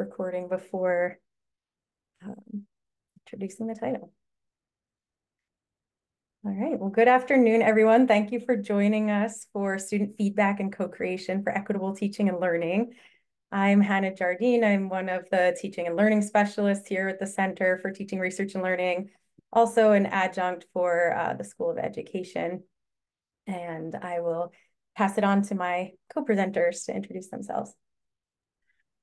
recording before um, introducing the title. All right, well, good afternoon, everyone. Thank you for joining us for student feedback and co-creation for equitable teaching and learning. I'm Hannah Jardine. I'm one of the teaching and learning specialists here at the Center for Teaching, Research, and Learning, also an adjunct for uh, the School of Education. And I will pass it on to my co-presenters to introduce themselves.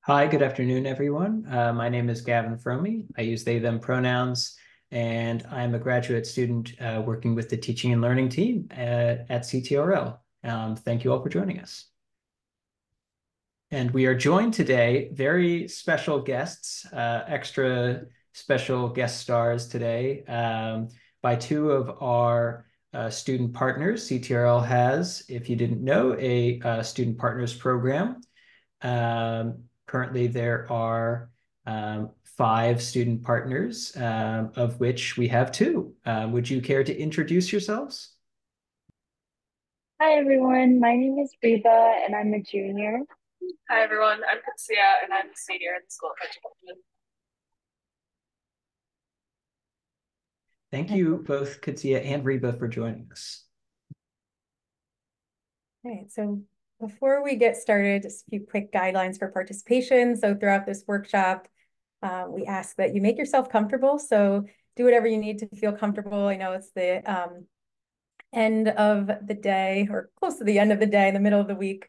Hi, good afternoon, everyone. Uh, my name is Gavin Fromey. I use they, them pronouns, and I'm a graduate student uh, working with the teaching and learning team at, at CTRL. Um, thank you all for joining us. And we are joined today, very special guests, uh, extra special guest stars today, um, by two of our uh, student partners. CTRL has, if you didn't know, a uh, student partners program. Um, Currently, there are um, five student partners, um, of which we have two. Uh, would you care to introduce yourselves? Hi, everyone. My name is Reba, and I'm a junior. Hi, everyone. I'm Katsia, and I'm a senior in the School of Education. Thank you both, Katsia and Reba, for joining us. All right, so before we get started, just a few quick guidelines for participation. So throughout this workshop, uh, we ask that you make yourself comfortable. So do whatever you need to feel comfortable. I know it's the um, end of the day or close to the end of the day, in the middle of the week.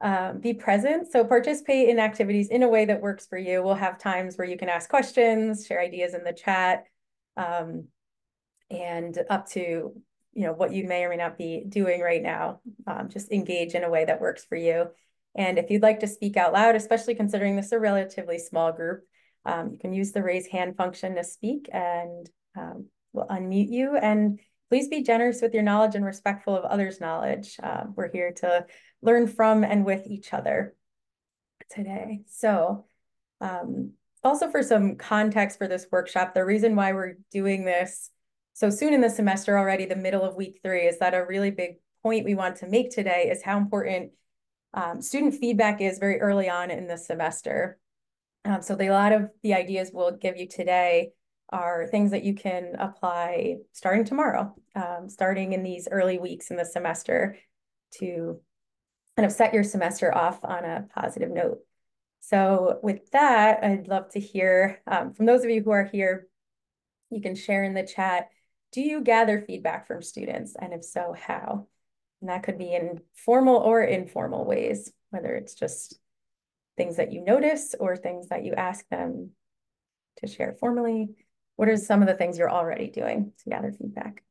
Um, be present. So participate in activities in a way that works for you. We'll have times where you can ask questions, share ideas in the chat, um, and up to you know, what you may or may not be doing right now. Um, just engage in a way that works for you. And if you'd like to speak out loud, especially considering this is a relatively small group, um, you can use the raise hand function to speak and um, we'll unmute you. And please be generous with your knowledge and respectful of others' knowledge. Uh, we're here to learn from and with each other today. So um, also for some context for this workshop, the reason why we're doing this so soon in the semester already, the middle of week three, is that a really big point we want to make today is how important um, student feedback is very early on in the semester. Um, so the, a lot of the ideas we'll give you today are things that you can apply starting tomorrow, um, starting in these early weeks in the semester to kind of set your semester off on a positive note. So with that, I'd love to hear um, from those of you who are here, you can share in the chat do you gather feedback from students? And if so, how? And that could be in formal or informal ways, whether it's just things that you notice or things that you ask them to share formally. What are some of the things you're already doing to gather feedback?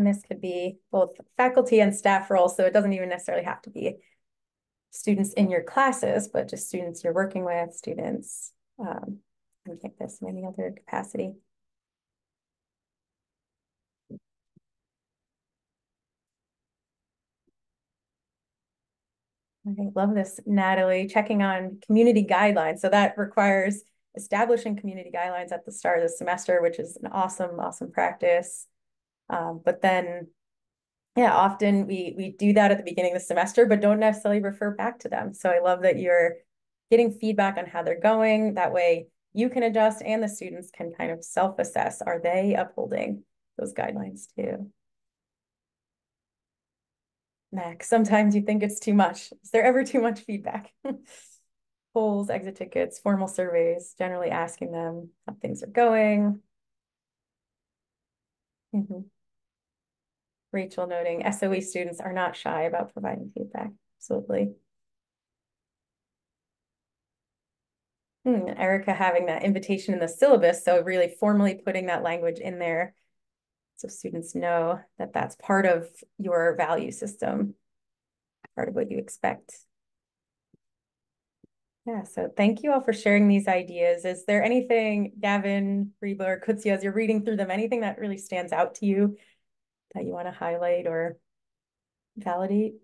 And this could be both faculty and staff roles. So it doesn't even necessarily have to be students in your classes, but just students you're working with, students um, on campus in any other capacity. I love this, Natalie, checking on community guidelines. So that requires establishing community guidelines at the start of the semester, which is an awesome, awesome practice. Um, but then, yeah, often we we do that at the beginning of the semester, but don't necessarily refer back to them. So I love that you're getting feedback on how they're going. That way you can adjust and the students can kind of self-assess. Are they upholding those guidelines too? Max, sometimes you think it's too much. Is there ever too much feedback? Polls, exit tickets, formal surveys, generally asking them how things are going. Mm -hmm. Rachel noting SOE students are not shy about providing feedback. Absolutely. Hmm, Erica having that invitation in the syllabus, so really formally putting that language in there so students know that that's part of your value system, part of what you expect. Yeah, so thank you all for sharing these ideas. Is there anything, Gavin, Reba, or Kutsia, as you're reading through them, anything that really stands out to you that you want to highlight or validate?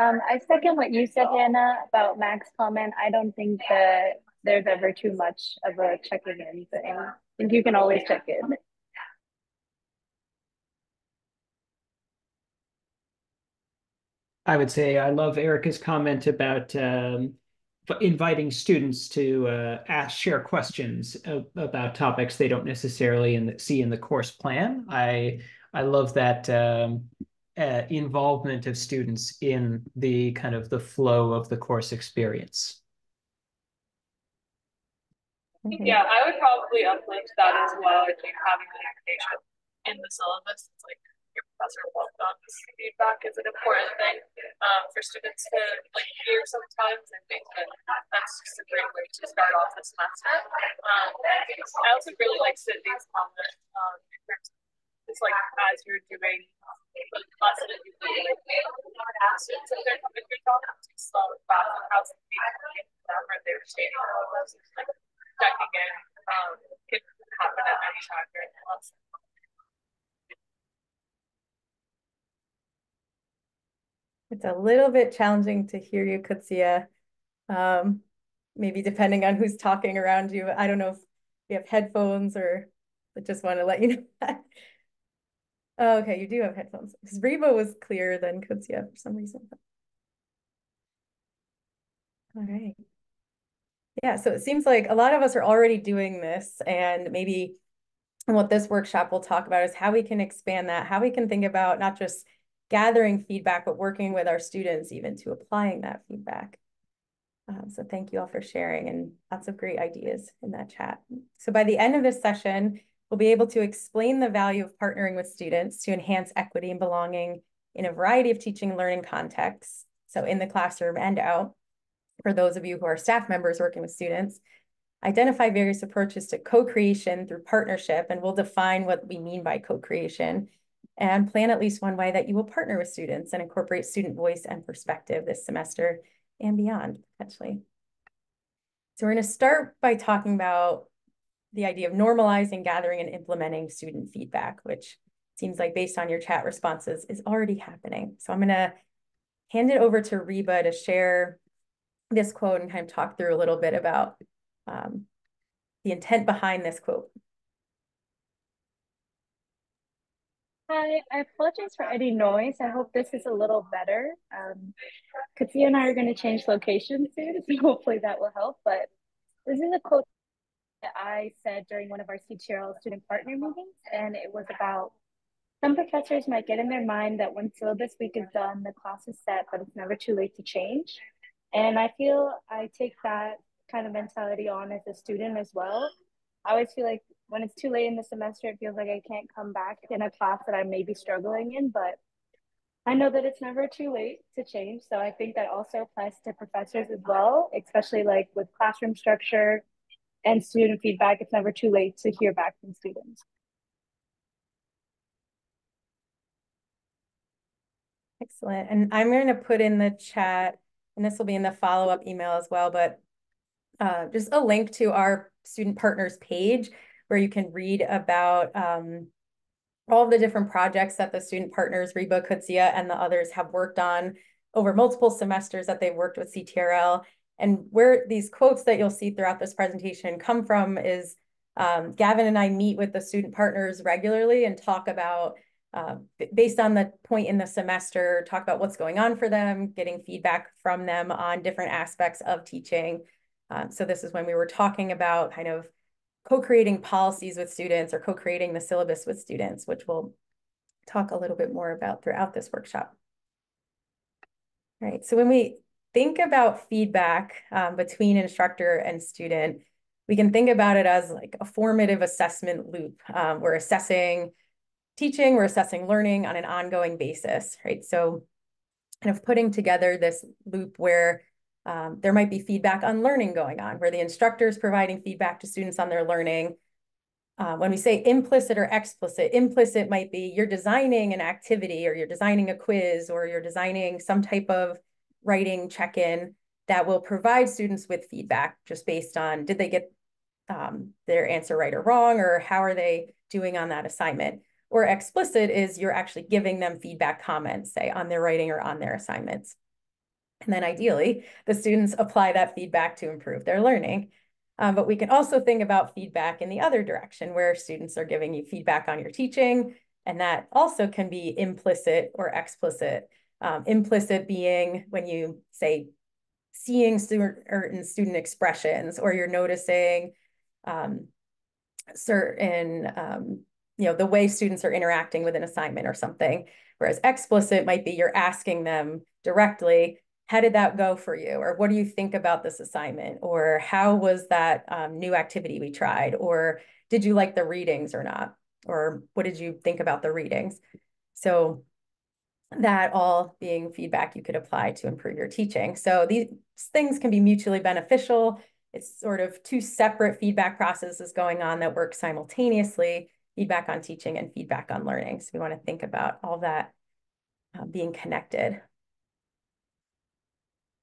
Um, I second what you said, Hannah, about Mac's comment. I don't think that there's ever too much of a checking in thing. I think you can always check in. I would say I love Erica's comment about um, inviting students to uh, ask, share questions about topics they don't necessarily in the, see in the course plan. I I love that um, uh, involvement of students in the kind of the flow of the course experience. Yeah, I would probably uplift that as well. I think having the information in the syllabus, it's like your professor welcomes feedback is an important thing um, for students to like hear sometimes. I think that that's just a great way to start off the semester. Um, I also really like Sydney's comment um, in terms of it's like as you're doing the lesson that you students if they're if you're talking too slow and and how them or they're stating all those like checking in um, can happen at any time during the lesson. It's a little bit challenging to hear you, Kutsia. Um, maybe depending on who's talking around you. I don't know if you have headphones or I just want to let you know that. Oh, okay, you do have headphones. Because Reba was clearer than Kutsia for some reason. All right. Yeah, so it seems like a lot of us are already doing this and maybe what this workshop will talk about is how we can expand that, how we can think about not just gathering feedback, but working with our students even to applying that feedback. Um, so thank you all for sharing and lots of great ideas in that chat. So by the end of this session, we'll be able to explain the value of partnering with students to enhance equity and belonging in a variety of teaching and learning contexts. So in the classroom and out, for those of you who are staff members working with students, identify various approaches to co-creation through partnership, and we'll define what we mean by co-creation, and plan at least one way that you will partner with students and incorporate student voice and perspective this semester and beyond, potentially. So we're gonna start by talking about the idea of normalizing, gathering, and implementing student feedback, which seems like based on your chat responses is already happening. So I'm gonna hand it over to Reba to share this quote and kind of talk through a little bit about um, the intent behind this quote. Hi, I apologize for any noise. I hope this is a little better. Um, Katsia and I are going to change locations soon, so hopefully that will help. But this is a quote that I said during one of our CTRL student partner meetings, and it was about some professors might get in their mind that when syllabus week is done, the class is set, but it's never too late to change. And I feel I take that kind of mentality on as a student as well. I always feel like when it's too late in the semester, it feels like I can't come back in a class that I may be struggling in, but I know that it's never too late to change. So I think that also applies to professors as well, especially like with classroom structure and student feedback. It's never too late to hear back from students. Excellent. And I'm going to put in the chat and this will be in the follow-up email as well, but uh, just a link to our student partners page where you can read about um, all the different projects that the student partners, Reba, Kutsia, and the others have worked on over multiple semesters that they've worked with CTRL. And where these quotes that you'll see throughout this presentation come from is um, Gavin and I meet with the student partners regularly and talk about uh, based on the point in the semester, talk about what's going on for them, getting feedback from them on different aspects of teaching. Uh, so this is when we were talking about kind of co-creating policies with students or co-creating the syllabus with students, which we'll talk a little bit more about throughout this workshop. All right, so when we think about feedback um, between instructor and student, we can think about it as like a formative assessment loop. Um, we're assessing teaching, we're assessing learning on an ongoing basis, right? So kind of putting together this loop where um, there might be feedback on learning going on, where the instructor is providing feedback to students on their learning. Uh, when we say implicit or explicit, implicit might be you're designing an activity or you're designing a quiz or you're designing some type of writing check-in that will provide students with feedback just based on did they get um, their answer right or wrong or how are they doing on that assignment. Or explicit is you're actually giving them feedback comments, say on their writing or on their assignments. And then ideally, the students apply that feedback to improve their learning. Um, but we can also think about feedback in the other direction where students are giving you feedback on your teaching, and that also can be implicit or explicit. Um, implicit being when you say seeing certain student expressions or you're noticing um, certain, um, you know, the way students are interacting with an assignment or something. Whereas explicit might be you're asking them directly, how did that go for you? Or what do you think about this assignment? Or how was that um, new activity we tried? Or did you like the readings or not? Or what did you think about the readings? So that all being feedback you could apply to improve your teaching. So these things can be mutually beneficial. It's sort of two separate feedback processes going on that work simultaneously, feedback on teaching and feedback on learning. So we want to think about all that uh, being connected.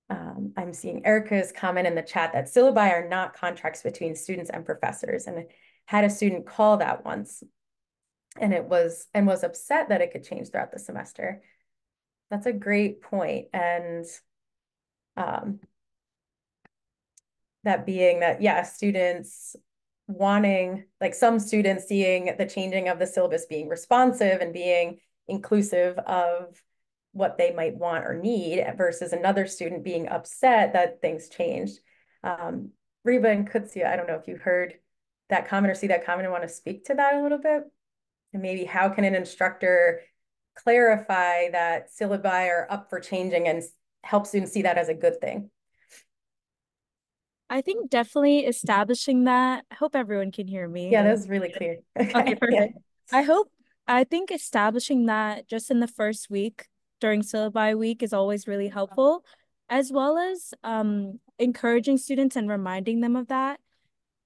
Um, I'm seeing Erica's comment in the chat that syllabi are not contracts between students and professors and had a student call that once and it was and was upset that it could change throughout the semester. That's a great point. And um, that being that, yeah, students wanting, like some students seeing the changing of the syllabus being responsive and being inclusive of what they might want or need versus another student being upset that things changed. Um, Reba and Kutsia, I don't know if you heard that comment or see that comment and want to speak to that a little bit. And maybe how can an instructor clarify that syllabi are up for changing and help students see that as a good thing? I think definitely establishing that. I hope everyone can hear me. Yeah, that was really clear. okay, perfect. Yeah. I hope, I think establishing that just in the first week during syllabi week is always really helpful, as well as um, encouraging students and reminding them of that.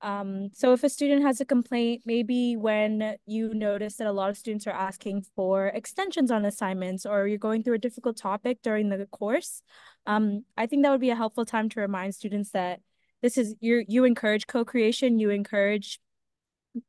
Um, so if a student has a complaint, maybe when you notice that a lot of students are asking for extensions on assignments or you're going through a difficult topic during the course, um, I think that would be a helpful time to remind students that this is you you encourage co-creation, you encourage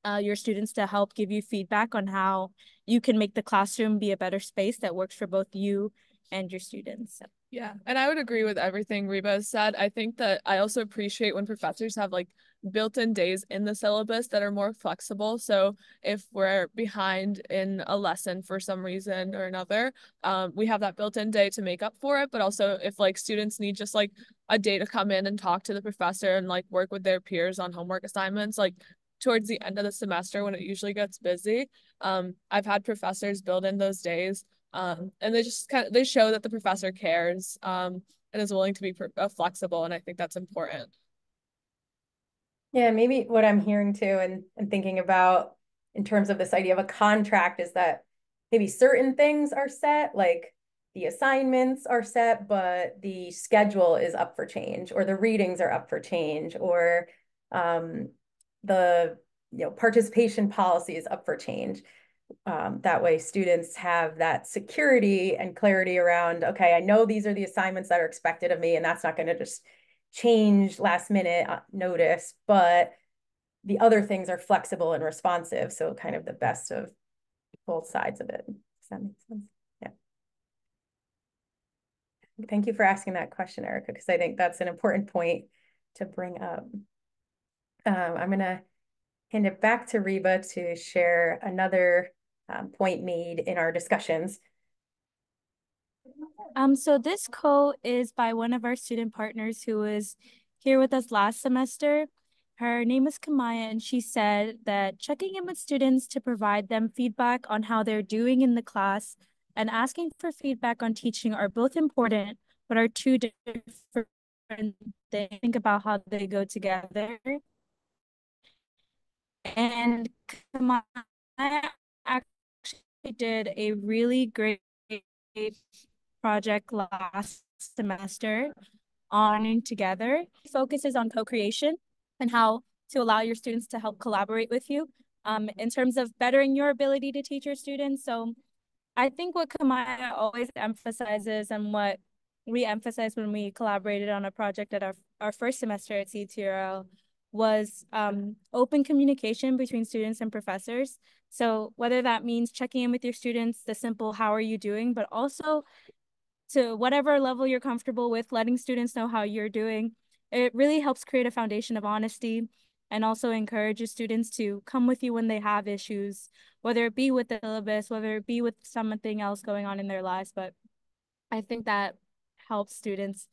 uh, your students to help give you feedback on how you can make the classroom be a better space that works for both you and your students. Yeah, and I would agree with everything Reba said. I think that I also appreciate when professors have like built-in days in the syllabus that are more flexible. So if we're behind in a lesson for some reason or another, um, we have that built-in day to make up for it. But also if like students need just like a day to come in and talk to the professor and like work with their peers on homework assignments, like towards the end of the semester when it usually gets busy. Um, I've had professors build in those days um, and they just kind of they show that the professor cares um, and is willing to be uh, flexible and i think that's important yeah maybe what i'm hearing too and, and thinking about in terms of this idea of a contract is that maybe certain things are set like the assignments are set but the schedule is up for change or the readings are up for change or um, the you know participation policy is up for change um, that way students have that security and clarity around, okay, I know these are the assignments that are expected of me and that's not going to just change last minute uh, notice, but the other things are flexible and responsive. So kind of the best of both sides of it. Does that make sense? Yeah. Thank you for asking that question, Erica, because I think that's an important point to bring up. Um, I'm going to hand it back to Reba to share another um, point made in our discussions. Um, so this quote is by one of our student partners who was here with us last semester. Her name is Kamaya, and she said that checking in with students to provide them feedback on how they're doing in the class and asking for feedback on teaching are both important, but are two different things. Think about how they go together. And Kamaya actually did a really great project last semester on together. It focuses on co-creation and how to allow your students to help collaborate with you um, in terms of bettering your ability to teach your students. So I think what Kamaya always emphasizes and what we emphasized when we collaborated on a project at our, our first semester at CTRL was um, open communication between students and professors. So whether that means checking in with your students, the simple how are you doing, but also to whatever level you're comfortable with, letting students know how you're doing. It really helps create a foundation of honesty and also encourages students to come with you when they have issues, whether it be with the syllabus, whether it be with something else going on in their lives. But I think that helps students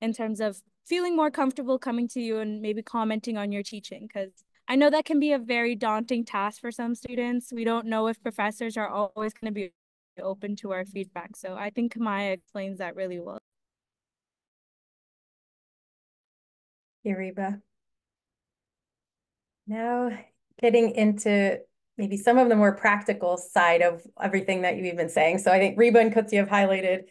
in terms of feeling more comfortable coming to you and maybe commenting on your teaching because I know that can be a very daunting task for some students. We don't know if professors are always going to be open to our feedback. So I think Maya explains that really well. Reba. Now getting into maybe some of the more practical side of everything that you've been saying. So I think Reba and Kutsi have highlighted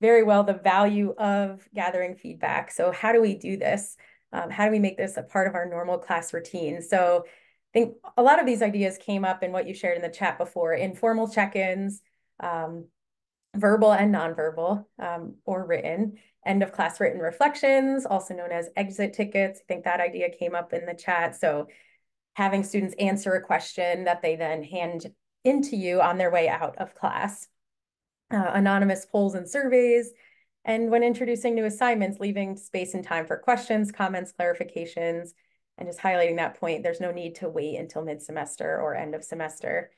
very well the value of gathering feedback. So how do we do this? Um, how do we make this a part of our normal class routine? So I think a lot of these ideas came up in what you shared in the chat before, informal check-ins, um, verbal and nonverbal um, or written, end of class written reflections, also known as exit tickets. I think that idea came up in the chat. So having students answer a question that they then hand into you on their way out of class. Uh, anonymous polls and surveys, and when introducing new assignments, leaving space and time for questions, comments, clarifications, and just highlighting that point, there's no need to wait until mid-semester or end of semester.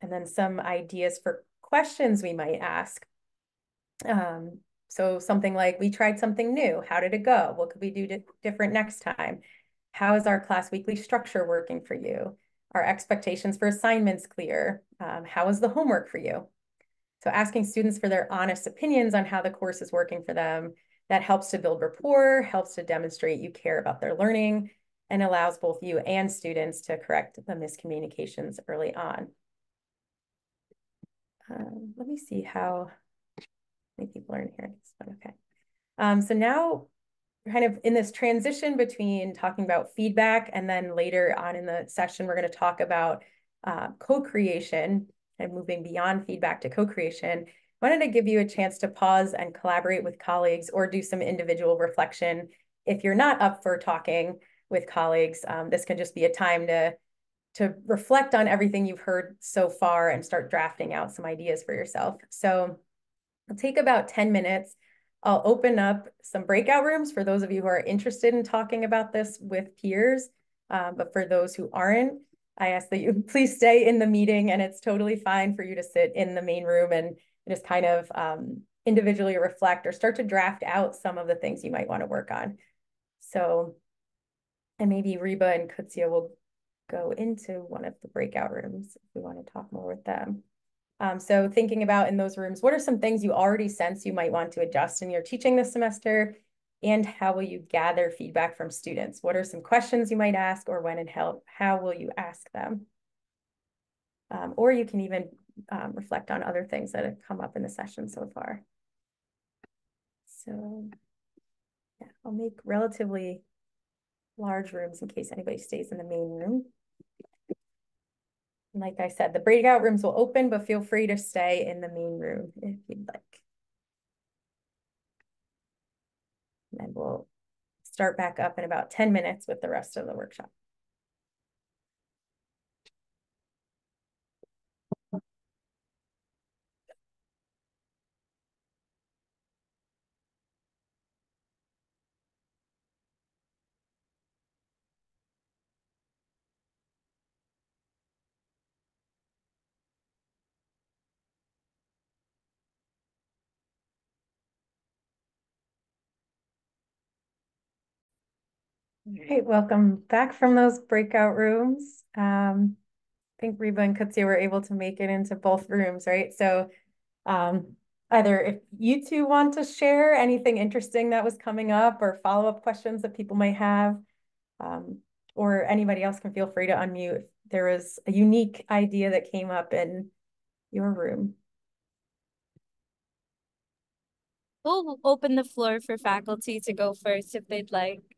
And then some ideas for questions we might ask. Um, so something like, we tried something new. How did it go? What could we do different next time? How is our class weekly structure working for you? Are expectations for assignments clear? Um, how is the homework for you? So asking students for their honest opinions on how the course is working for them, that helps to build rapport, helps to demonstrate you care about their learning, and allows both you and students to correct the miscommunications early on. Um, let me see how many people are in here. Okay. Um, so now kind of in this transition between talking about feedback and then later on in the session, we're going to talk about uh, co-creation and moving beyond feedback to co-creation, wanted to give you a chance to pause and collaborate with colleagues or do some individual reflection. If you're not up for talking with colleagues, um, this can just be a time to, to reflect on everything you've heard so far and start drafting out some ideas for yourself. So it'll take about 10 minutes. I'll open up some breakout rooms for those of you who are interested in talking about this with peers. Uh, but for those who aren't, I ask that you please stay in the meeting and it's totally fine for you to sit in the main room and just kind of um, individually reflect or start to draft out some of the things you might want to work on. So, and maybe Reba and Kutsia will go into one of the breakout rooms if we want to talk more with them. Um, so thinking about in those rooms, what are some things you already sense you might want to adjust in your teaching this semester? And how will you gather feedback from students? What are some questions you might ask or when and how, how will you ask them? Um, or you can even um, reflect on other things that have come up in the session so far. So yeah, I'll make relatively large rooms in case anybody stays in the main room. like I said, the breakout rooms will open, but feel free to stay in the main room if you'd like. And we'll start back up in about 10 minutes with the rest of the workshop. Right, welcome back from those breakout rooms. Um, I think Reba and Kutsia were able to make it into both rooms, right? So um, either if you two want to share anything interesting that was coming up or follow-up questions that people might have, um, or anybody else can feel free to unmute if there was a unique idea that came up in your room. We'll open the floor for faculty to go first if they'd like.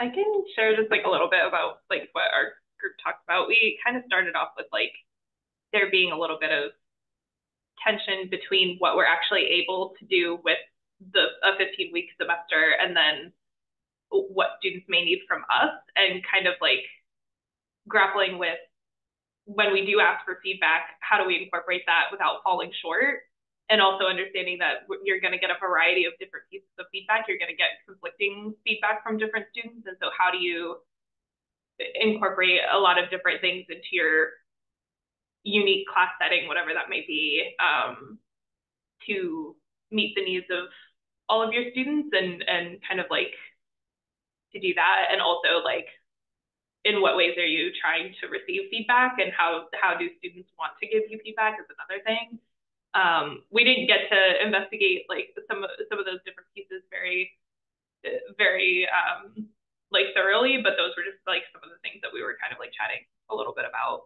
I can share just like a little bit about like what our group talked about. We kind of started off with like there being a little bit of tension between what we're actually able to do with the a 15 week semester and then what students may need from us and kind of like grappling with when we do ask for feedback, how do we incorporate that without falling short? And also understanding that you're going to get a variety of different pieces of feedback. You're going to get conflicting feedback from different students. And so, how do you incorporate a lot of different things into your unique class setting, whatever that may be, um, to meet the needs of all of your students and and kind of like to do that and also like in what ways are you trying to receive feedback and how how do students want to give you feedback is another thing um, we didn't get to investigate like some of some of those different pieces very very um, like thoroughly but those were just like some of the things that we were kind of like chatting a little bit about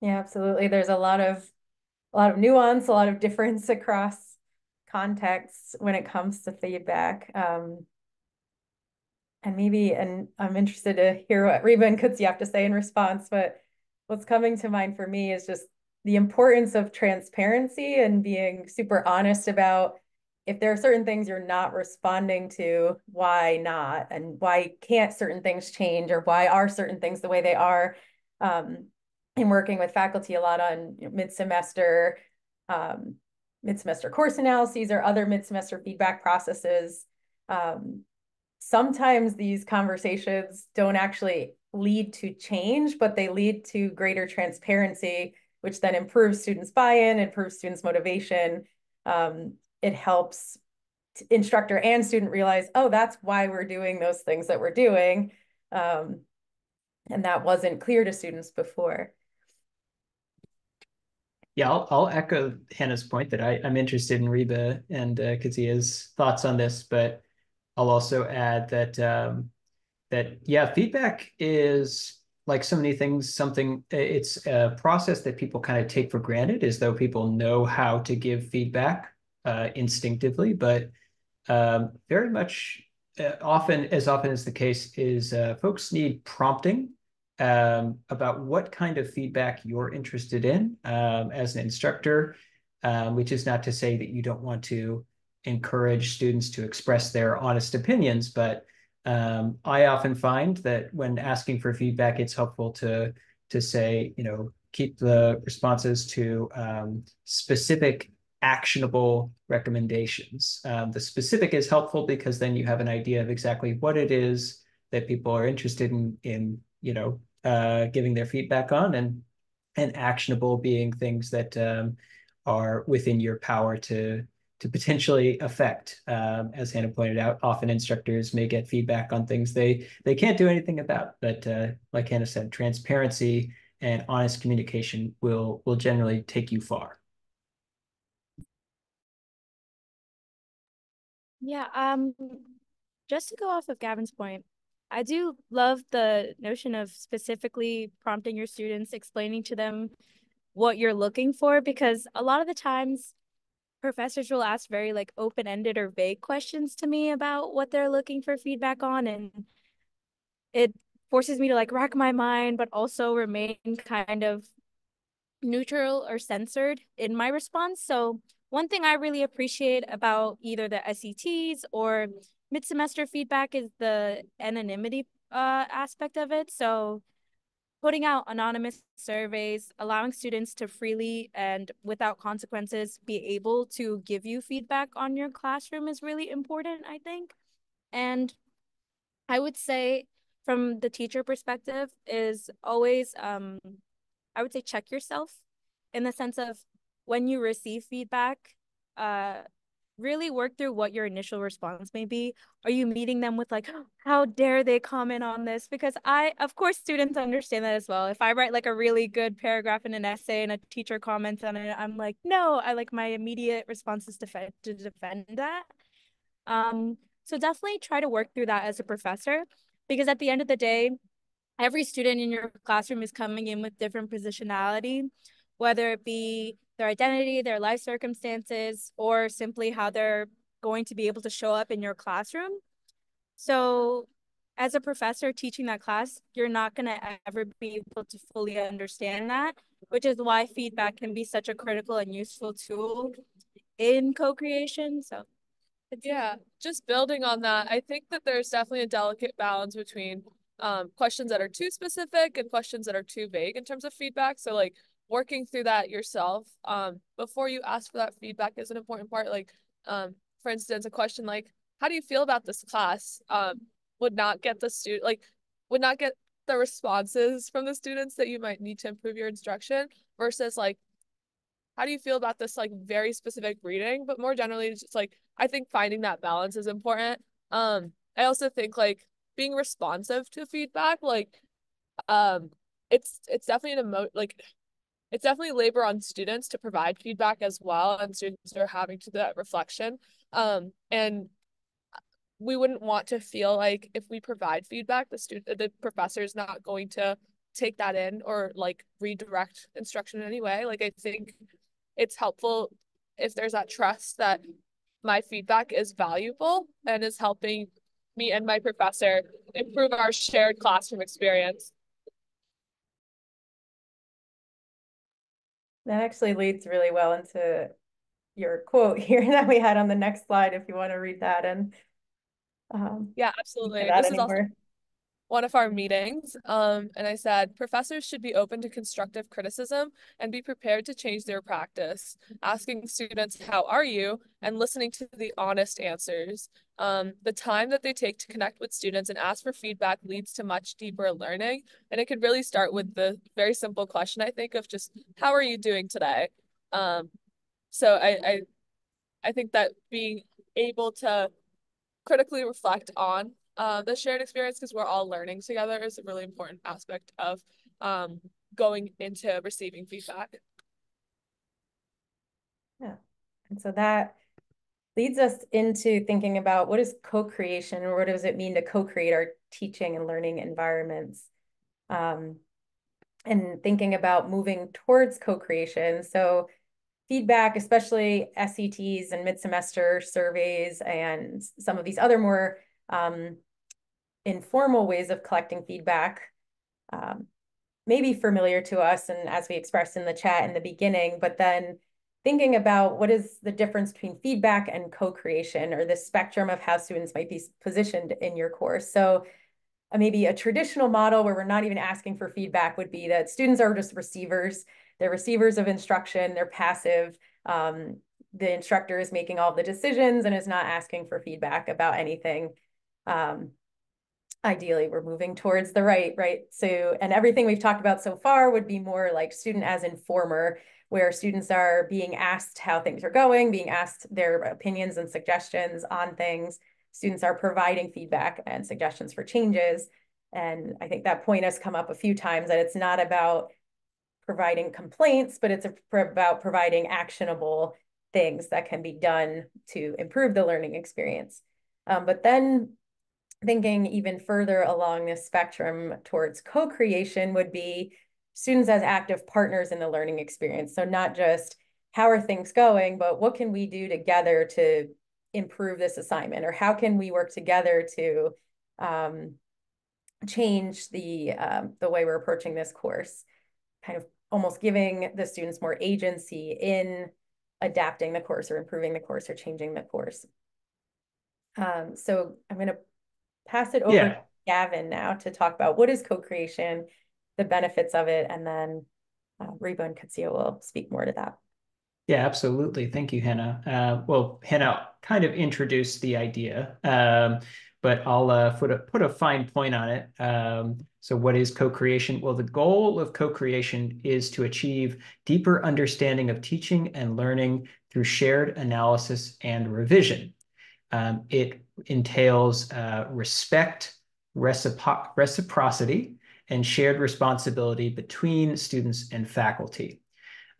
yeah absolutely there's a lot of a lot of nuance, a lot of difference across contexts when it comes to feedback. Um, and maybe, and I'm interested to hear what Reba and Kutsi have to say in response, but what's coming to mind for me is just the importance of transparency and being super honest about if there are certain things you're not responding to, why not? And why can't certain things change or why are certain things the way they are? Um, and working with faculty a lot on you know, mid-semester, um, mid-semester course analyses or other mid-semester feedback processes. Um, sometimes these conversations don't actually lead to change, but they lead to greater transparency, which then improves students' buy-in, improves students' motivation. Um, it helps instructor and student realize, oh, that's why we're doing those things that we're doing. Um, and that wasn't clear to students before. Yeah, I'll, I'll echo Hannah's point that I, I'm interested in Reba and uh, Kutsia's thoughts on this, but I'll also add that um, that yeah, feedback is like so many things. Something it's a process that people kind of take for granted, as though people know how to give feedback uh, instinctively, but um, very much uh, often, as often as the case, is uh, folks need prompting um, about what kind of feedback you're interested in um, as an instructor, um, which is not to say that you don't want to encourage students to express their honest opinions, but um, I often find that when asking for feedback, it's helpful to to say, you know, keep the responses to um, specific actionable recommendations. Um, the specific is helpful because then you have an idea of exactly what it is that people are interested in, in you know, uh, giving their feedback on, and and actionable being things that um, are within your power to to potentially affect. Um, as Hannah pointed out, often instructors may get feedback on things they they can't do anything about. But uh, like Hannah said, transparency and honest communication will will generally take you far. Yeah, um, just to go off of Gavin's point, I do love the notion of specifically prompting your students, explaining to them what you're looking for, because a lot of the times professors will ask very like open-ended or vague questions to me about what they're looking for feedback on and it forces me to like rack my mind but also remain kind of neutral or censored in my response so one thing i really appreciate about either the SETs or mid-semester feedback is the anonymity uh, aspect of it. So putting out anonymous surveys, allowing students to freely and without consequences be able to give you feedback on your classroom is really important, I think. And I would say from the teacher perspective is always um I would say check yourself in the sense of when you receive feedback, uh really work through what your initial response may be. Are you meeting them with like, how dare they comment on this? Because I, of course, students understand that as well. If I write like a really good paragraph in an essay and a teacher comments on it, I'm like, no, I like my immediate response is defend to defend that. Um, so definitely try to work through that as a professor, because at the end of the day, every student in your classroom is coming in with different positionality, whether it be their identity, their life circumstances, or simply how they're going to be able to show up in your classroom. So as a professor teaching that class, you're not going to ever be able to fully understand that, which is why feedback can be such a critical and useful tool in co-creation. So yeah, just building on that, I think that there's definitely a delicate balance between um, questions that are too specific and questions that are too vague in terms of feedback. So like working through that yourself um, before you ask for that feedback is an important part. Like, um, for instance, a question like, how do you feel about this class? Um, would not get the student like would not get the responses from the students that you might need to improve your instruction versus like how do you feel about this like very specific reading but more generally it's just like i think finding that balance is important um i also think like being responsive to feedback like um it's it's definitely an emo like it's definitely labor on students to provide feedback as well and students are having to do that reflection. Um and we wouldn't want to feel like if we provide feedback the student the professor is not going to take that in or like redirect instruction in any way. Like i think it's helpful if there's that trust that my feedback is valuable and is helping me and my professor improve our shared classroom experience that actually leads really well into your quote here that we had on the next slide if you want to read that and um, yeah, absolutely. This is also one of our meetings. Um, and I said, professors should be open to constructive criticism and be prepared to change their practice, asking students, how are you? And listening to the honest answers. Um, the time that they take to connect with students and ask for feedback leads to much deeper learning. And it could really start with the very simple question, I think, of just, how are you doing today? Um, so I, I, I think that being able to critically reflect on uh, the shared experience because we're all learning together is a really important aspect of um, going into receiving feedback. Yeah. And so that leads us into thinking about what is co-creation or what does it mean to co-create our teaching and learning environments? Um, and thinking about moving towards co-creation. So feedback, especially SETs and mid-semester surveys and some of these other more um, informal ways of collecting feedback um, may be familiar to us and as we expressed in the chat in the beginning, but then thinking about what is the difference between feedback and co-creation or the spectrum of how students might be positioned in your course. So uh, maybe a traditional model where we're not even asking for feedback would be that students are just receivers they're receivers of instruction, they're passive. Um, the instructor is making all the decisions and is not asking for feedback about anything. Um, ideally, we're moving towards the right, right? So, and everything we've talked about so far would be more like student as informer, where students are being asked how things are going, being asked their opinions and suggestions on things. Students are providing feedback and suggestions for changes. And I think that point has come up a few times that it's not about providing complaints, but it's about providing actionable things that can be done to improve the learning experience. Um, but then thinking even further along this spectrum towards co-creation would be students as active partners in the learning experience. So not just how are things going, but what can we do together to improve this assignment or how can we work together to um, change the, um, the way we're approaching this course, kind of almost giving the students more agency in adapting the course or improving the course or changing the course. Um, so I'm going to pass it over yeah. to Gavin now to talk about what is co-creation, the benefits of it, and then uh, Reba and Katsia will speak more to that. Yeah, absolutely. Thank you, Hannah. Uh, well, Hannah kind of introduced the idea, um, but I'll uh, put a put a fine point on it. Um, so what is co-creation? Well, the goal of co-creation is to achieve deeper understanding of teaching and learning through shared analysis and revision. Um, it entails uh, respect, recipro reciprocity, and shared responsibility between students and faculty.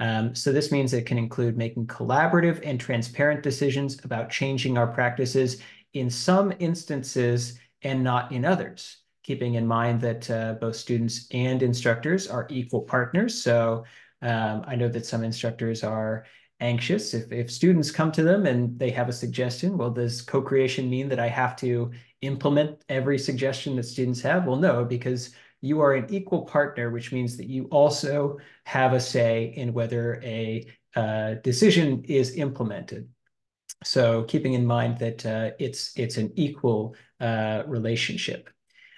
Um, so this means it can include making collaborative and transparent decisions about changing our practices in some instances and not in others keeping in mind that uh, both students and instructors are equal partners. So um, I know that some instructors are anxious if, if students come to them and they have a suggestion, well, does co-creation mean that I have to implement every suggestion that students have? Well, no, because you are an equal partner, which means that you also have a say in whether a uh, decision is implemented. So keeping in mind that uh, it's it's an equal uh, relationship.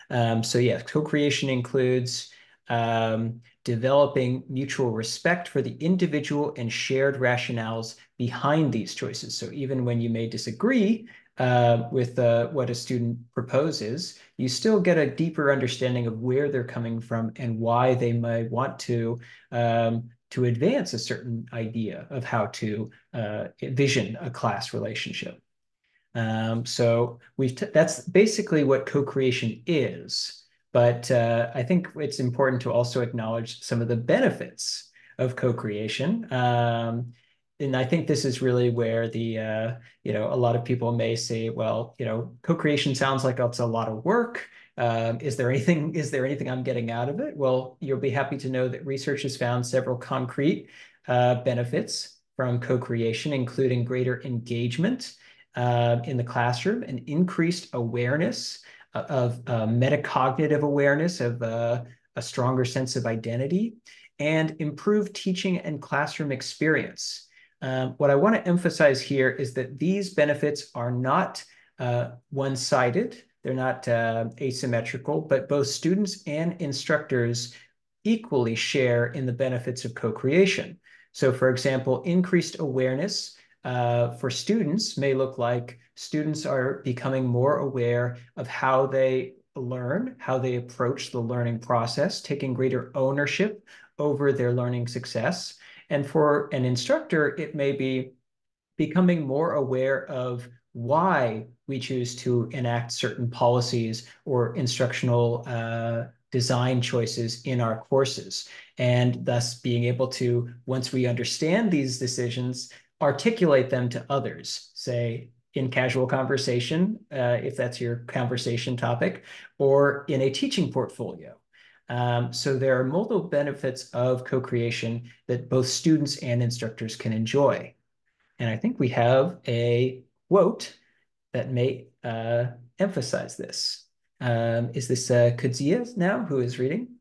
Um, so yes, co-creation includes um, developing mutual respect for the individual and shared rationales behind these choices. So even when you may disagree uh, with uh, what a student proposes, you still get a deeper understanding of where they're coming from and why they might want to um, to advance a certain idea of how to uh, envision a class relationship. Um, so we've that's basically what co-creation is. But uh, I think it's important to also acknowledge some of the benefits of co-creation. Um, and I think this is really where the uh, you know a lot of people may say, well, you know, co-creation sounds like it's a lot of work. Um, is there anything is there anything I'm getting out of it? Well, you'll be happy to know that research has found several concrete uh, benefits from co-creation, including greater engagement uh, in the classroom, and increased awareness of uh, metacognitive awareness of uh, a stronger sense of identity, and improved teaching and classroom experience. Um, what I want to emphasize here is that these benefits are not uh, one-sided. They're not uh, asymmetrical, but both students and instructors equally share in the benefits of co-creation. So for example, increased awareness uh, for students may look like students are becoming more aware of how they learn, how they approach the learning process, taking greater ownership over their learning success. And for an instructor, it may be becoming more aware of why we choose to enact certain policies or instructional uh, design choices in our courses. And thus being able to, once we understand these decisions, articulate them to others, say in casual conversation, uh, if that's your conversation topic, or in a teaching portfolio. Um, so there are multiple benefits of co-creation that both students and instructors can enjoy. And I think we have a quote that may uh, emphasize this. Um, is this uh, Qudsia now who is reading?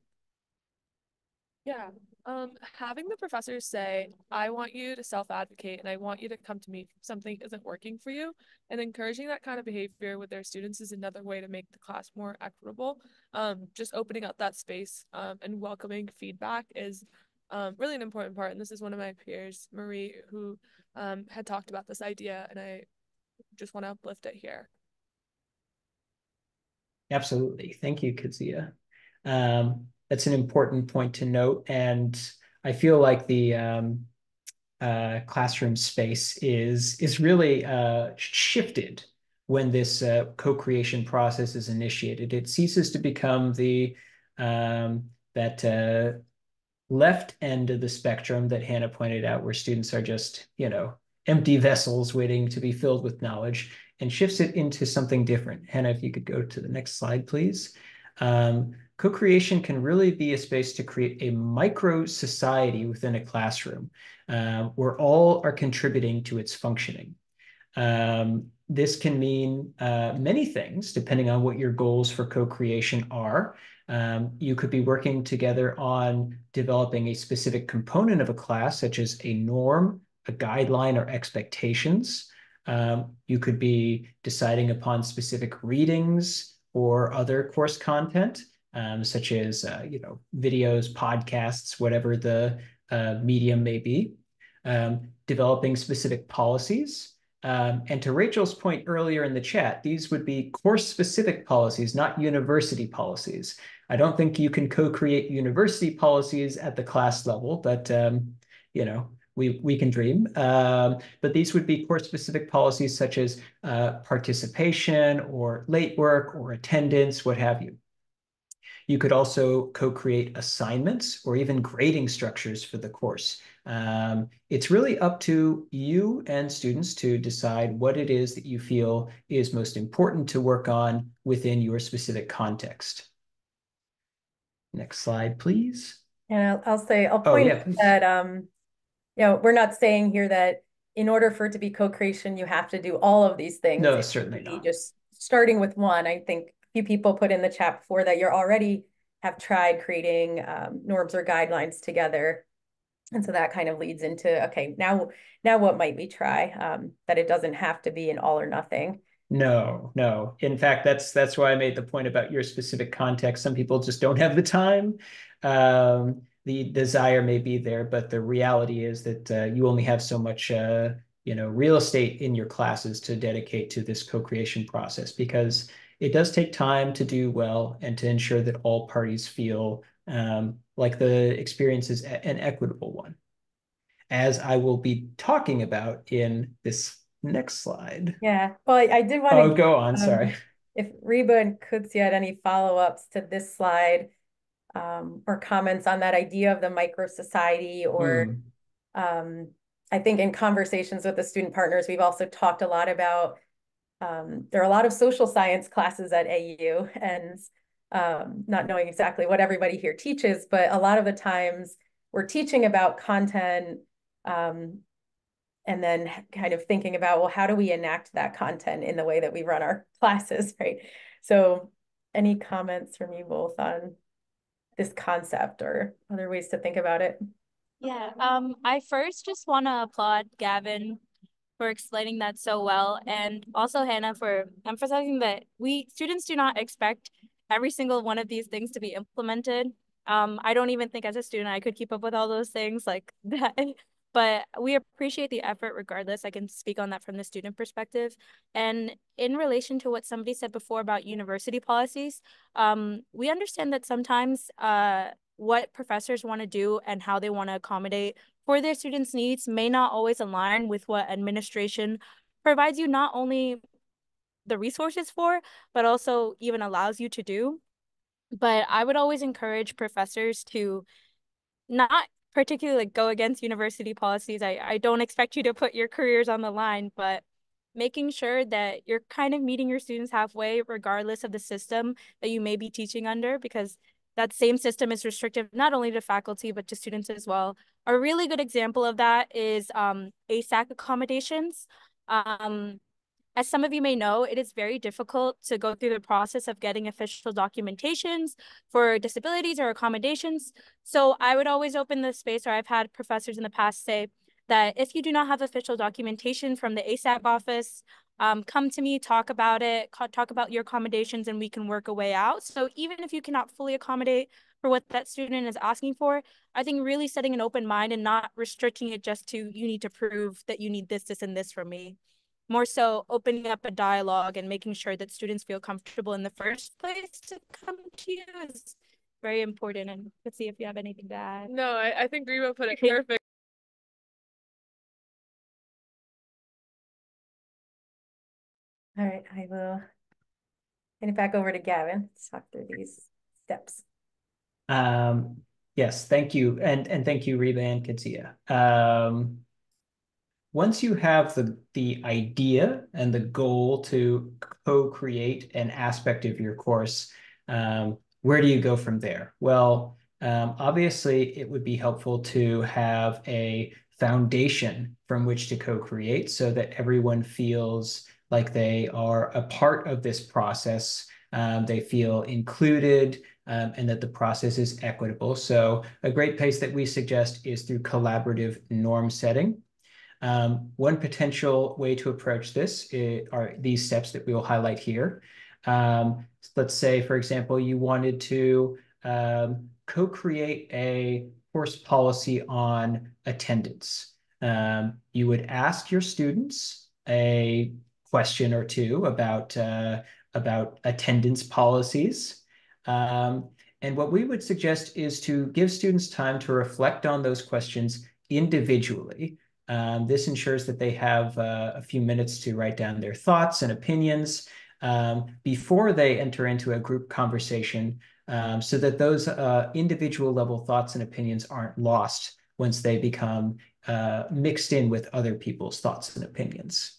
Yeah. Um, having the professors say, I want you to self-advocate and I want you to come to me if something isn't working for you and encouraging that kind of behavior with their students is another way to make the class more equitable. Um, just opening up that space um, and welcoming feedback is um, really an important part. And this is one of my peers, Marie, who um, had talked about this idea and I just want to uplift it here. Absolutely. Thank you, Qudsia. Um, that's an important point to note. And I feel like the um, uh, classroom space is is really uh, shifted when this uh, co-creation process is initiated. It ceases to become the um, that uh, left end of the spectrum that Hannah pointed out, where students are just you know empty vessels waiting to be filled with knowledge, and shifts it into something different. Hannah, if you could go to the next slide, please. Um, co-creation can really be a space to create a micro society within a classroom uh, where all are contributing to its functioning. Um, this can mean uh, many things depending on what your goals for co-creation are. Um, you could be working together on developing a specific component of a class, such as a norm, a guideline, or expectations. Um, you could be deciding upon specific readings or other course content um, such as uh, you know videos, podcasts, whatever the uh, medium may be, um, developing specific policies. Um, and to Rachel's point earlier in the chat, these would be course-specific policies, not university policies. I don't think you can co-create university policies at the class level, but um, you know we we can dream. Um, but these would be course-specific policies such as uh, participation or late work or attendance, what have you. You could also co-create assignments or even grading structures for the course. Um, it's really up to you and students to decide what it is that you feel is most important to work on within your specific context. Next slide, please. And I'll, I'll say, I'll oh, point oh, yeah, that, um, you know, we're not saying here that in order for it to be co-creation, you have to do all of these things. No, certainly not. Just starting with one, I think a few people put in the chat before that you're already have tried creating um, norms or guidelines together. And so that kind of leads into, okay, now, now what might we try? Um, that it doesn't have to be an all or nothing. No, no. In fact, that's that's why I made the point about your specific context. Some people just don't have the time. Um, the desire may be there, but the reality is that uh, you only have so much, uh, you know, real estate in your classes to dedicate to this co-creation process because it does take time to do well and to ensure that all parties feel um, like the experience is an equitable one. As I will be talking about in this next slide. Yeah, well, I, I did want to- Oh, go on, um, sorry. If Reba and Qudsia had any follow-ups to this slide um, or comments on that idea of the micro society or mm. um, I think in conversations with the student partners, we've also talked a lot about um, there are a lot of social science classes at AU and um, not knowing exactly what everybody here teaches, but a lot of the times we're teaching about content um, and then kind of thinking about, well, how do we enact that content in the way that we run our classes, right? So any comments from you both on this concept or other ways to think about it? Yeah, um, I first just want to applaud Gavin for explaining that so well and also Hannah for emphasizing that we students do not expect every single one of these things to be implemented. Um, I don't even think as a student I could keep up with all those things like that. But we appreciate the effort regardless. I can speak on that from the student perspective. And in relation to what somebody said before about university policies, um, we understand that sometimes uh, what professors want to do and how they want to accommodate for their students' needs may not always align with what administration provides you not only the resources for, but also even allows you to do. But I would always encourage professors to not particularly like go against university policies. I, I don't expect you to put your careers on the line, but making sure that you're kind of meeting your students halfway, regardless of the system that you may be teaching under, because that same system is restrictive not only to faculty but to students as well. A really good example of that is um, ASAC accommodations. Um, as some of you may know, it is very difficult to go through the process of getting official documentations for disabilities or accommodations. So I would always open the space, or I've had professors in the past say that if you do not have official documentation from the ASAC office, um, come to me, talk about it, talk about your accommodations, and we can work a way out. So even if you cannot fully accommodate for what that student is asking for, I think really setting an open mind and not restricting it just to you need to prove that you need this, this, and this from me. More so opening up a dialogue and making sure that students feel comfortable in the first place to come to you is very important. And let's see if you have anything to add. No, I, I think Reba put it perfect. All right, I will hand it back over to Gavin to talk through these steps. Um, yes, thank you. And, and thank you, Reba and Qudsia. Um, once you have the, the idea and the goal to co-create an aspect of your course, um, where do you go from there? Well, um, obviously, it would be helpful to have a foundation from which to co-create so that everyone feels like they are a part of this process. Um, they feel included um, and that the process is equitable. So a great place that we suggest is through collaborative norm setting. Um, one potential way to approach this are these steps that we will highlight here. Um, let's say, for example, you wanted to um, co-create a course policy on attendance. Um, you would ask your students a question or two about uh, about attendance policies. Um, and what we would suggest is to give students time to reflect on those questions individually. Um, this ensures that they have uh, a few minutes to write down their thoughts and opinions um, before they enter into a group conversation um, so that those uh, individual level thoughts and opinions aren't lost once they become uh, mixed in with other people's thoughts and opinions.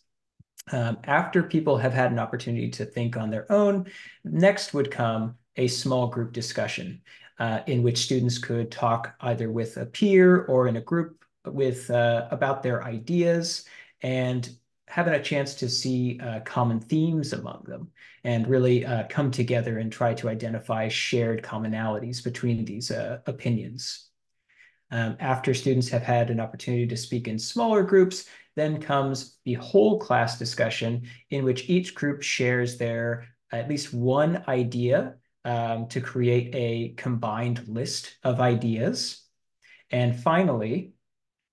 Um, after people have had an opportunity to think on their own, next would come a small group discussion uh, in which students could talk either with a peer or in a group with uh, about their ideas and having a chance to see uh, common themes among them and really uh, come together and try to identify shared commonalities between these uh, opinions. Um, after students have had an opportunity to speak in smaller groups, then comes the whole class discussion in which each group shares their at least one idea um, to create a combined list of ideas. And finally,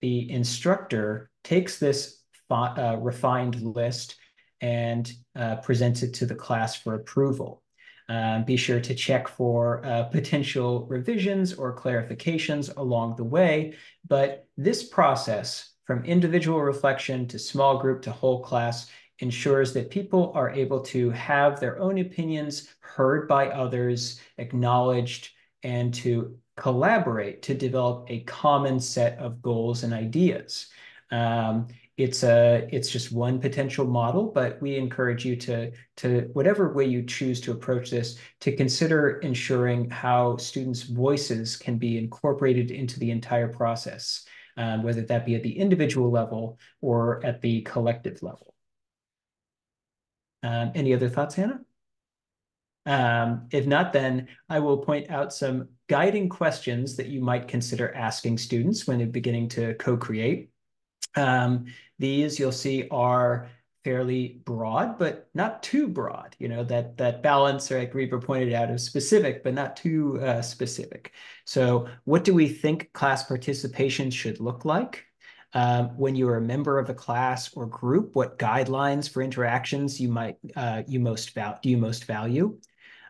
the instructor takes this uh, refined list and uh, presents it to the class for approval. Um, be sure to check for uh, potential revisions or clarifications along the way. But this process, from individual reflection to small group to whole class, ensures that people are able to have their own opinions heard by others, acknowledged, and to collaborate to develop a common set of goals and ideas. Um, it's a it's just one potential model, but we encourage you to to whatever way you choose to approach this to consider ensuring how students' voices can be incorporated into the entire process, um, whether that be at the individual level or at the collective level. Um, any other thoughts, Hannah? Um, if not, then I will point out some guiding questions that you might consider asking students when they're beginning to co-create. Um, these you'll see are fairly broad, but not too broad. You know, that that balance, like Reba pointed out, is specific, but not too uh, specific. So what do we think class participation should look like? Um, when you're a member of a class or group, what guidelines for interactions you might uh, you most you most value?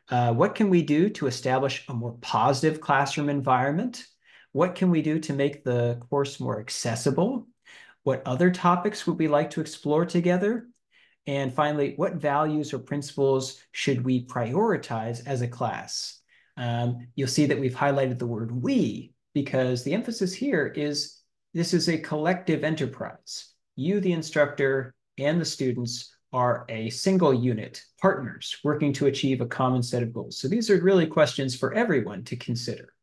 Uh, what can we do to establish a more positive classroom environment? What can we do to make the course more accessible? What other topics would we like to explore together? And finally, what values or principles should we prioritize as a class? Um, you'll see that we've highlighted the word we because the emphasis here is this is a collective enterprise. You, the instructor, and the students are a single unit, partners working to achieve a common set of goals. So these are really questions for everyone to consider.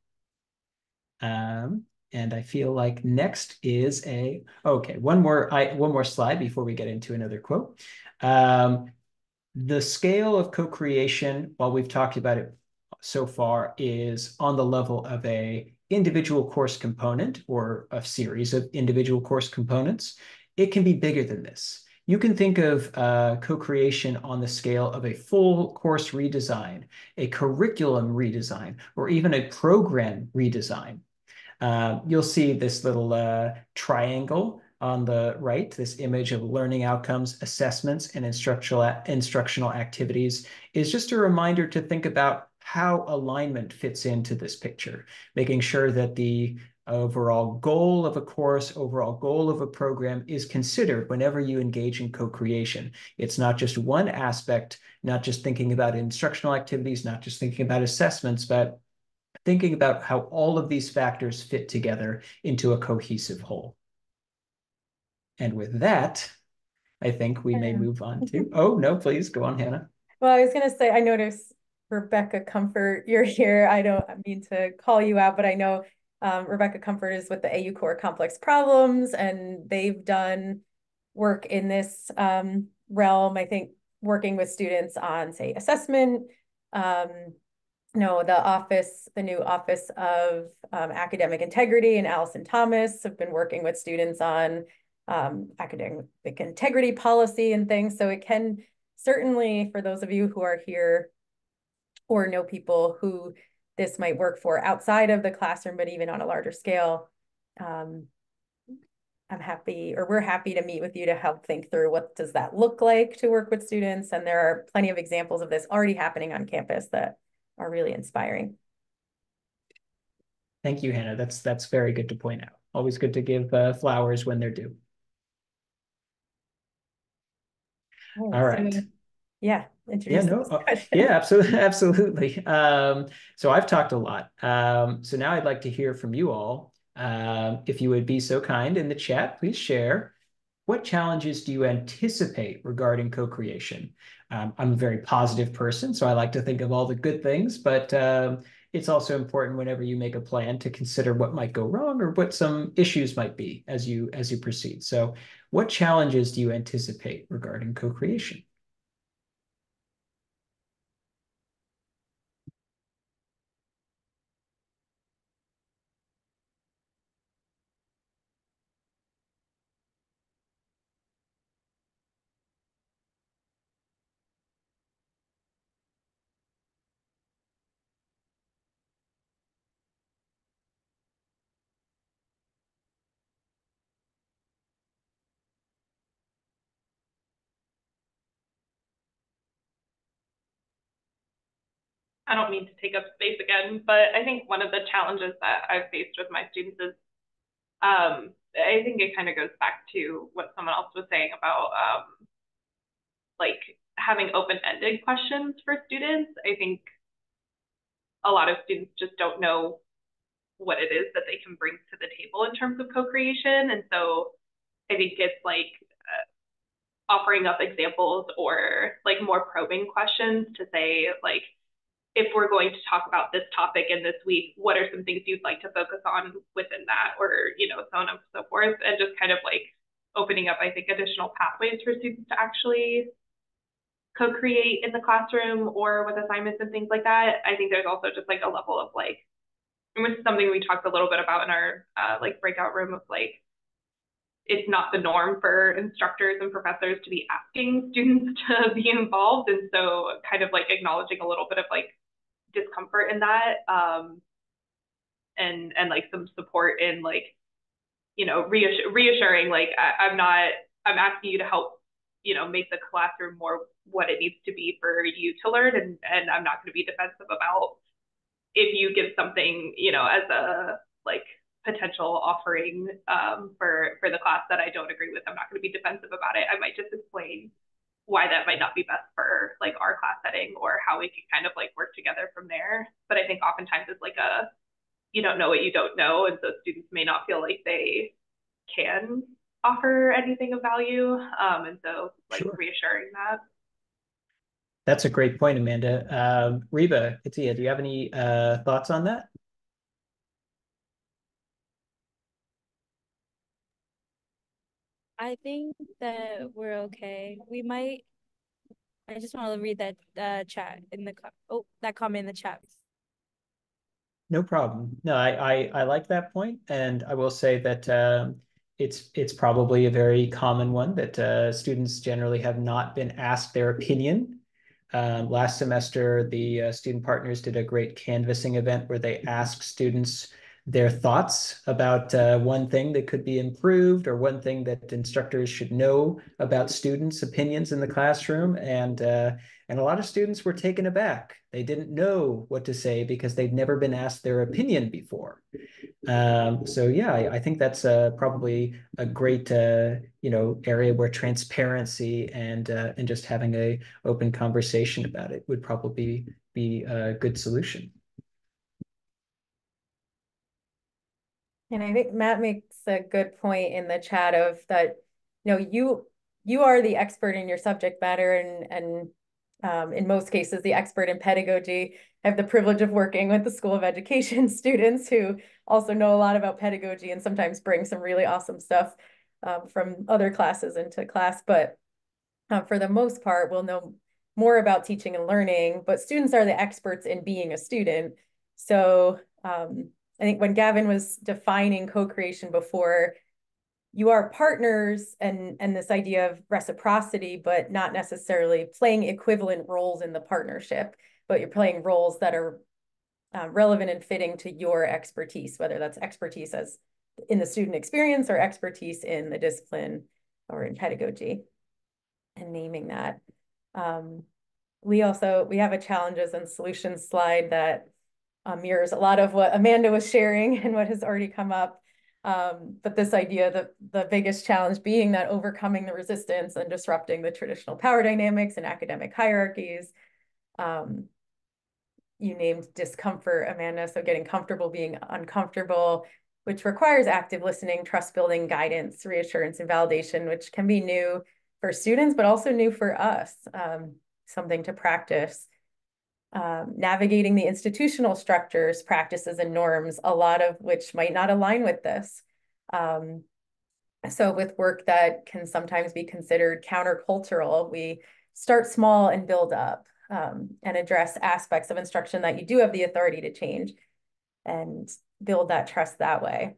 Um, and I feel like next is a, okay, one more, I, one more slide before we get into another quote. Um, the scale of co-creation, while we've talked about it so far, is on the level of a individual course component or a series of individual course components. It can be bigger than this. You can think of uh, co-creation on the scale of a full course redesign, a curriculum redesign, or even a program redesign. Uh, you'll see this little uh, triangle on the right, this image of learning outcomes, assessments, and instructional, instructional activities is just a reminder to think about how alignment fits into this picture, making sure that the overall goal of a course, overall goal of a program is considered whenever you engage in co-creation. It's not just one aspect, not just thinking about instructional activities, not just thinking about assessments, but thinking about how all of these factors fit together into a cohesive whole. And with that, I think we may move on to, oh, no, please go on, Hannah. Well, I was going to say, I noticed Rebecca Comfort, you're here. I don't mean to call you out, but I know um, Rebecca Comfort is with the AU Core Complex Problems, and they've done work in this um, realm. I think working with students on, say, assessment. Um, no, the office, the new Office of um, Academic Integrity and Allison Thomas have been working with students on um, academic integrity policy and things. So it can certainly, for those of you who are here or know people who this might work for outside of the classroom, but even on a larger scale. Um, I'm happy, or we're happy to meet with you to help think through what does that look like to work with students. And there are plenty of examples of this already happening on campus that are really inspiring. Thank you, Hannah. That's that's very good to point out. Always good to give uh, flowers when they're due. Oh, All right. So yeah yeah no uh, yeah absolutely absolutely. Um, so i've talked a lot. Um, so now i'd like to hear from you all. Um, if you would be so kind in the chat please share. What challenges do you anticipate regarding co-creation? Um, i'm a very positive person so i like to think of all the good things but um, it's also important whenever you make a plan to consider what might go wrong or what some issues might be as you as you proceed. So what challenges do you anticipate regarding co-creation? I don't mean to take up space again, but I think one of the challenges that I've faced with my students is um, I think it kind of goes back to what someone else was saying about um, like having open-ended questions for students. I think a lot of students just don't know what it is that they can bring to the table in terms of co-creation. And so I think it's like offering up examples or like more probing questions to say like, if we're going to talk about this topic in this week, what are some things you'd like to focus on within that, or you know, so on and so forth, and just kind of like opening up, I think, additional pathways for students to actually co-create in the classroom or with assignments and things like that. I think there's also just like a level of like, and which is something we talked a little bit about in our uh, like breakout room of like, it's not the norm for instructors and professors to be asking students to be involved. And so kind of like acknowledging a little bit of like discomfort in that um, and and like some support in like you know reassur- reassuring like I, i'm not i'm asking you to help you know make the classroom more what it needs to be for you to learn and and i'm not going to be defensive about if you give something you know as a like potential offering um, for for the class that i don't agree with i'm not going to be defensive about it. I might just explain why that might not be best for like our class setting or how we can kind of like work together from there. But I think oftentimes it's like a you don't know what you don't know, and so students may not feel like they can offer anything of value. Um, and so like sure. reassuring that. That's a great point, Amanda. Um, Reba, Qudsia, do you have any uh, thoughts on that? I think that we're okay. We might. I just want to read that uh, chat in the oh that comment in the chat. No problem. No, I I, I like that point, and I will say that um, it's it's probably a very common one that uh, students generally have not been asked their opinion. Um, last semester, the uh, student partners did a great canvassing event where they asked students their thoughts about uh, one thing that could be improved or one thing that instructors should know about students' opinions in the classroom. And, uh, and a lot of students were taken aback. They didn't know what to say because they'd never been asked their opinion before. Um, so yeah, I, I think that's uh, probably a great uh, you know area where transparency and uh, and just having a open conversation about it would probably be a good solution. And I think Matt makes a good point in the chat of that, you know, you you are the expert in your subject matter and and um, in most cases the expert in pedagogy. I have the privilege of working with the School of Education students who also know a lot about pedagogy and sometimes bring some really awesome stuff um, from other classes into class. But uh, for the most part, we'll know more about teaching and learning, but students are the experts in being a student. So um, I think when Gavin was defining co-creation before, you are partners and and this idea of reciprocity, but not necessarily playing equivalent roles in the partnership, but you're playing roles that are uh, relevant and fitting to your expertise, whether that's expertise as in the student experience or expertise in the discipline or in pedagogy and naming that. Um, we also, we have a challenges and solutions slide that um, mirrors a lot of what Amanda was sharing and what has already come up. Um, but this idea that the biggest challenge being that overcoming the resistance and disrupting the traditional power dynamics and academic hierarchies. Um, you named discomfort, Amanda, so getting comfortable being uncomfortable, which requires active listening, trust building, guidance, reassurance, and validation, which can be new for students, but also new for us, um, something to practice. Um, navigating the institutional structures, practices, and norms, a lot of which might not align with this. Um, so with work that can sometimes be considered countercultural, we start small and build up um, and address aspects of instruction that you do have the authority to change and build that trust that way.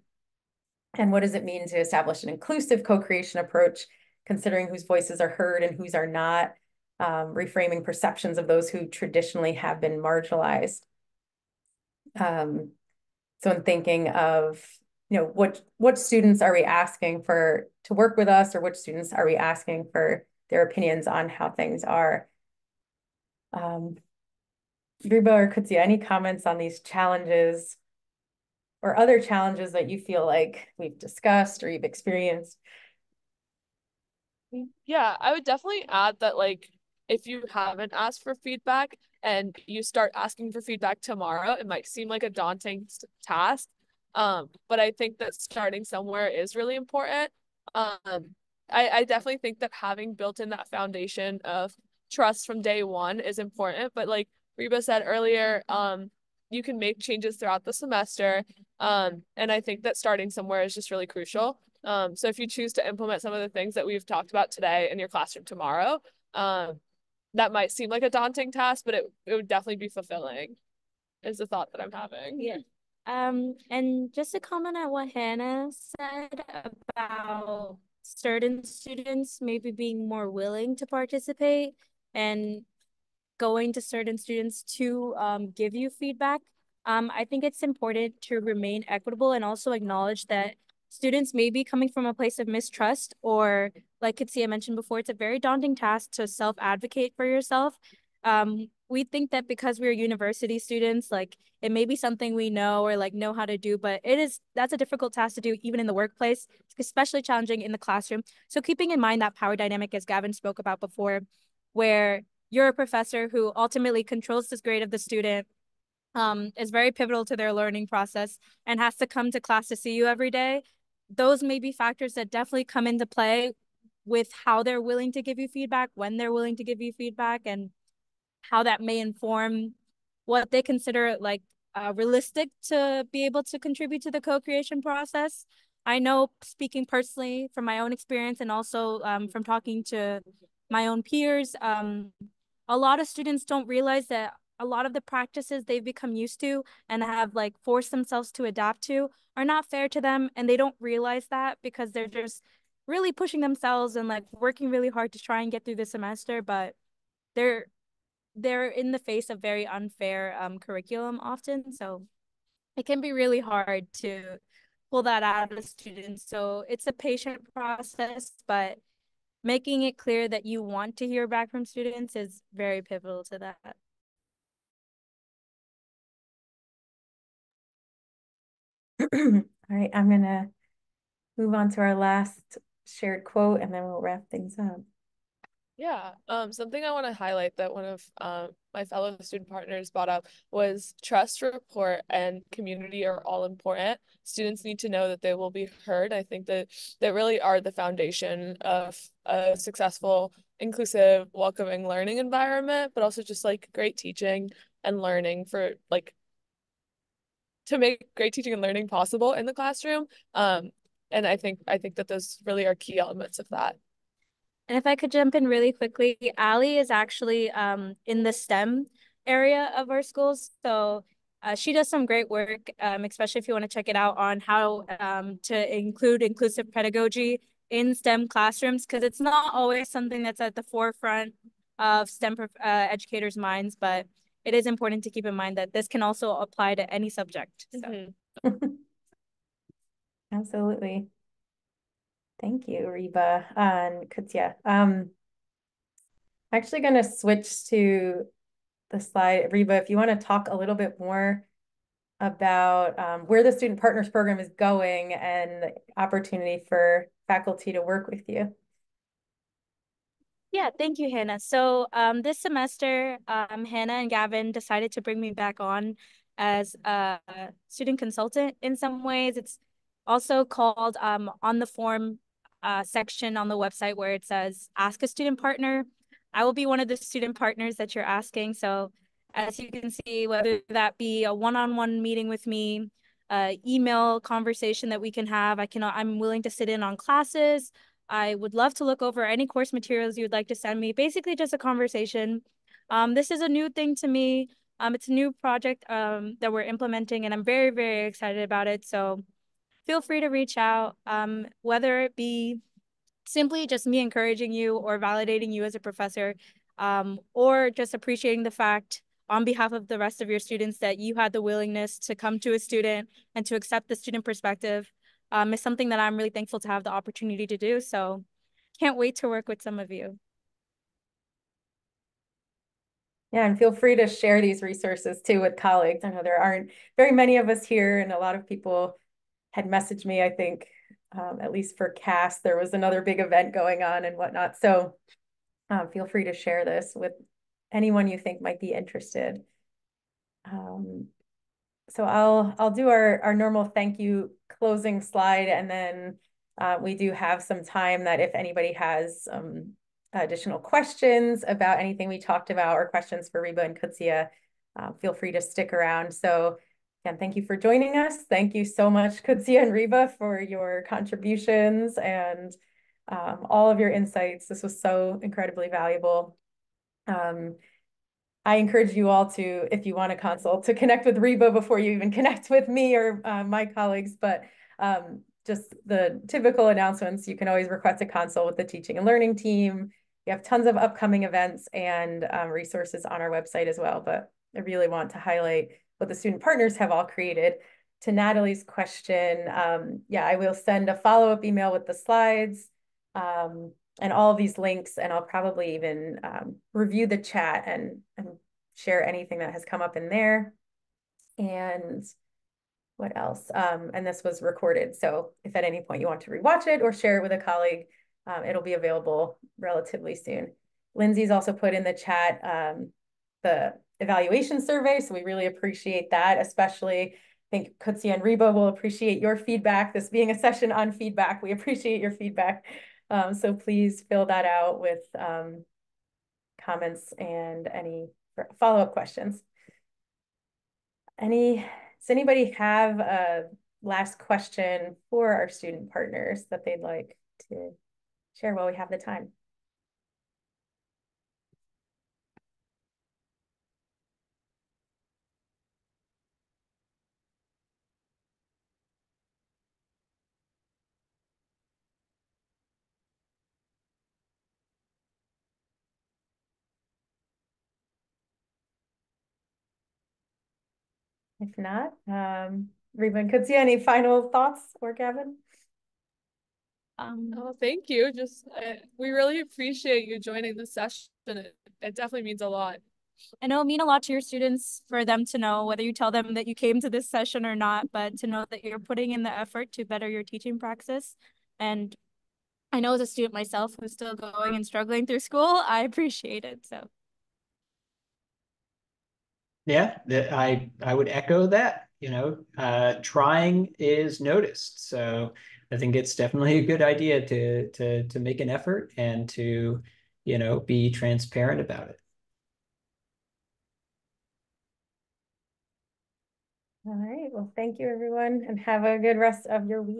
And what does it mean to establish an inclusive co-creation approach, considering whose voices are heard and whose are not, um, reframing perceptions of those who traditionally have been marginalized. Um, so in thinking of, you know, what what students are we asking for to work with us, or which students are we asking for their opinions on how things are? Um, or Qudsia, any comments on these challenges or other challenges that you feel like we've discussed or you've experienced? Yeah, I would definitely add that like if you haven't asked for feedback and you start asking for feedback tomorrow, it might seem like a daunting task. Um, but I think that starting somewhere is really important. Um, I, I definitely think that having built in that foundation of trust from day one is important. But like Reba said earlier, um, you can make changes throughout the semester. Um, and I think that starting somewhere is just really crucial. Um, so if you choose to implement some of the things that we've talked about today in your classroom tomorrow, um, that might seem like a daunting task, but it, it would definitely be fulfilling is the thought that I'm having. Yeah. Um, and just to comment on what Hannah said about certain students maybe being more willing to participate and going to certain students to um, give you feedback. Um, I think it's important to remain equitable and also acknowledge that students may be coming from a place of mistrust or like Qudsia mentioned before, it's a very daunting task to self-advocate for yourself. Um, we think that because we're university students, like it may be something we know or like know how to do, but it is that's a difficult task to do even in the workplace, especially challenging in the classroom. So keeping in mind that power dynamic as Gavin spoke about before, where you're a professor who ultimately controls this grade of the student, um, is very pivotal to their learning process and has to come to class to see you every day. Those may be factors that definitely come into play with how they're willing to give you feedback, when they're willing to give you feedback, and how that may inform what they consider like uh, realistic to be able to contribute to the co-creation process. I know speaking personally from my own experience and also um, from talking to my own peers, um, a lot of students don't realize that a lot of the practices they've become used to and have like forced themselves to adapt to are not fair to them and they don't realize that because they're just really pushing themselves and like working really hard to try and get through the semester but they're they're in the face of very unfair um curriculum often so it can be really hard to pull that out of the students. So it's a patient process but making it clear that you want to hear back from students is very pivotal to that. All right, I'm gonna move on to our last shared quote and then we'll wrap things up. Yeah, um, something I want to highlight that one of um, my fellow student partners brought up was trust, rapport, and community are all important. Students need to know that they will be heard. I think that they really are the foundation of a successful, inclusive, welcoming learning environment, but also just like great teaching and learning for like to make great teaching and learning possible in the classroom. Um, and I think I think that those really are key elements of that. And if I could jump in really quickly, Ali is actually um, in the STEM area of our schools. So uh, she does some great work, um, especially if you want to check it out on how um, to include inclusive pedagogy in STEM classrooms, because it's not always something that's at the forefront of STEM uh, educators' minds, but it is important to keep in mind that this can also apply to any subject. So. Mm -hmm. Absolutely. Thank you, Reba and Qudsia. Um, I'm actually going to switch to the slide. Reba, if you want to talk a little bit more about um, where the Student Partners Program is going and the opportunity for faculty to work with you. Yeah, thank you, Hannah. So um, this semester, um, Hannah and Gavin decided to bring me back on as a student consultant in some ways. It's also called um, on the form uh, section on the website where it says ask a student partner. I will be one of the student partners that you're asking. So as you can see, whether that be a one-on-one meeting with me, uh, email conversation that we can have. I can, I'm willing to sit in on classes. I would love to look over any course materials you would like to send me. Basically, just a conversation. Um, this is a new thing to me. Um, it's a new project um, that we're implementing, and I'm very, very excited about it. So feel free to reach out, um, whether it be simply just me encouraging you or validating you as a professor, um, or just appreciating the fact on behalf of the rest of your students that you had the willingness to come to a student and to accept the student perspective um, is something that I'm really thankful to have the opportunity to do. So can't wait to work with some of you. Yeah, and feel free to share these resources too with colleagues. I know there aren't very many of us here, and a lot of people had messaged me, I think, um, at least for CAS, there was another big event going on and whatnot. So um, feel free to share this with anyone you think might be interested. Um, so I'll I'll do our, our normal thank you closing slide, and then uh, we do have some time that if anybody has um, additional questions about anything we talked about or questions for Reba and Qudsia, uh, feel free to stick around. So again, thank you for joining us. Thank you so much, Qudsia and Reba, for your contributions and um, all of your insights. This was so incredibly valuable. Um, I encourage you all to, if you want a consult, to connect with Reba before you even connect with me or uh, my colleagues. But um, just the typical announcements, you can always request a consult with the teaching and learning team. We have tons of upcoming events and um, resources on our website as well. But I really want to highlight what the student partners have all created. To Natalie's question, um, yeah, I will send a follow-up email with the slides. Um, and all these links, and I'll probably even um, review the chat and, and share anything that has come up in there. And what else? Um, and this was recorded. So if at any point you want to rewatch it or share it with a colleague, um, it'll be available relatively soon. Lindsay's also put in the chat um, the evaluation survey. So we really appreciate that, especially I think Qudsia and Reba will appreciate your feedback. This being a session on feedback, we appreciate your feedback. Um, so please fill that out with um, comments and any follow-up questions. Any, does anybody have a last question for our student partners that they'd like to share while we have the time? If not, um, Reba and Qudsia, any final thoughts or Gavin? Um, oh, thank you. Just uh, we really appreciate you joining the session. It, it definitely means a lot. I know it mean a lot to your students for them to know whether you tell them that you came to this session or not, but to know that you're putting in the effort to better your teaching practice. And I know as a student myself who's still going and struggling through school, I appreciate it. So yeah, I I would echo that. You know, uh, trying is noticed. So I think it's definitely a good idea to to to make an effort and to, you know, be transparent about it. All right. Well, thank you, everyone, and have a good rest of your week.